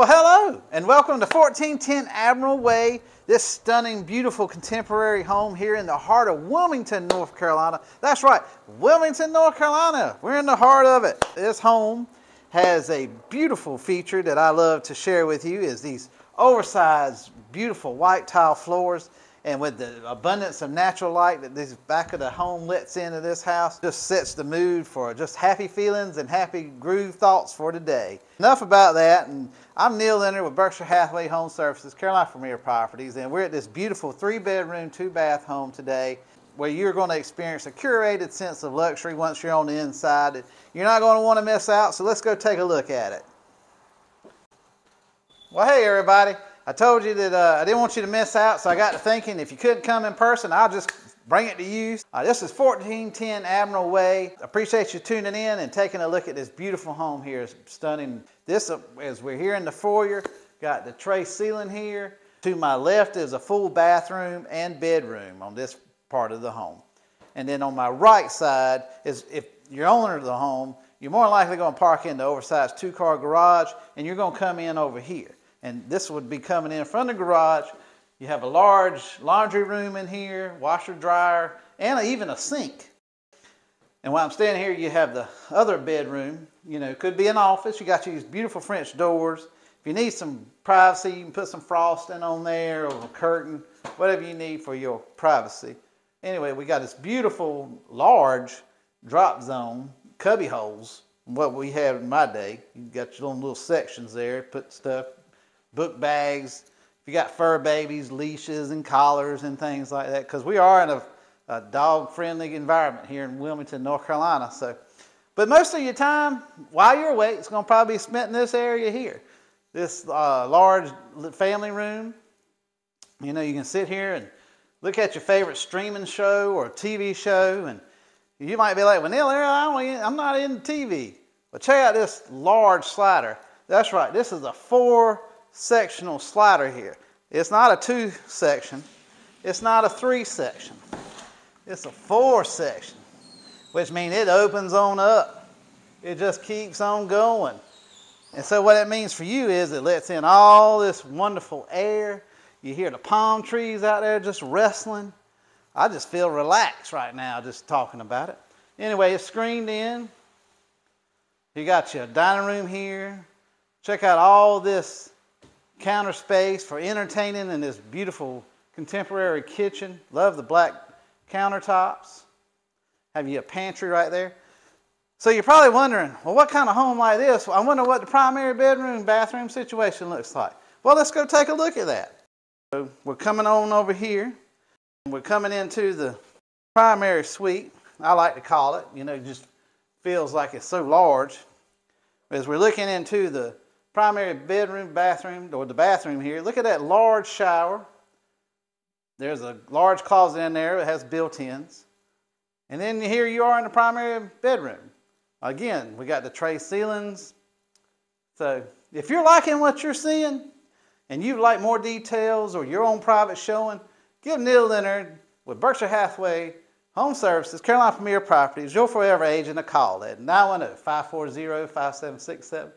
Well, hello, and welcome to 1410 Admiral Way, this stunning, beautiful, contemporary home here in the heart of Wilmington, North Carolina. That's right, Wilmington, North Carolina. We're in the heart of it. This home has a beautiful feature that I love to share with you is these oversized, beautiful white tile floors and with the abundance of natural light that this back of the home lets into this house just sets the mood for just happy feelings and happy groove thoughts for today. Enough about that and I'm Neil Leonard with Berkshire Hathaway Home Services, Carolina Premier Properties and we're at this beautiful three bedroom, two bath home today where you're going to experience a curated sense of luxury once you're on the inside. You're not going to want to miss out so let's go take a look at it. Well hey everybody. I told you that uh, I didn't want you to miss out, so I got to thinking if you couldn't come in person, I'll just bring it to you. Uh, this is 1410 Admiral Way. Appreciate you tuning in and taking a look at this beautiful home here. It's stunning. This, uh, as we're here in the foyer, got the tray ceiling here. To my left is a full bathroom and bedroom on this part of the home. And then on my right side is if you're owner of the home, you're more likely going to park in the oversized two-car garage, and you're going to come in over here and this would be coming in from the garage. You have a large laundry room in here, washer, dryer, and even a sink. And while I'm standing here, you have the other bedroom. You know, could be an office. You got these beautiful French doors. If you need some privacy, you can put some frosting on there or a curtain, whatever you need for your privacy. Anyway, we got this beautiful, large drop zone, cubby holes, what we had in my day. You got your own little sections there, put stuff, book bags, if you got fur babies, leashes and collars and things like that, because we are in a, a dog-friendly environment here in Wilmington, North Carolina. So, but most of your time, while you're awake, it's going to probably be spent in this area here. This uh, large family room. You know, you can sit here and look at your favorite streaming show or TV show, and you might be like, "Well, Neil, I'm not in TV." But check out this large slider. That's right. This is a four sectional slider here. It's not a two section. It's not a three section. It's a four section, which means it opens on up. It just keeps on going. And so what it means for you is it lets in all this wonderful air. You hear the palm trees out there just wrestling. I just feel relaxed right now just talking about it. Anyway, it's screened in. You got your dining room here. Check out all this counter space for entertaining in this beautiful contemporary kitchen. Love the black countertops. Have you a pantry right there? So you're probably wondering, well, what kind of home like this? I wonder what the primary bedroom bathroom situation looks like. Well, let's go take a look at that. So we're coming on over here. We're coming into the primary suite. I like to call it. You know, it just feels like it's so large. As we're looking into the primary bedroom, bathroom, or the bathroom here. Look at that large shower. There's a large closet in there that has built-ins. And then here you are in the primary bedroom. Again, we got the tray ceilings. So if you're liking what you're seeing and you'd like more details or your own private showing, give Neil Leonard with Berkshire Hathaway Home Services, Carolina Premier Properties, your forever agent a call at 910 540 5767.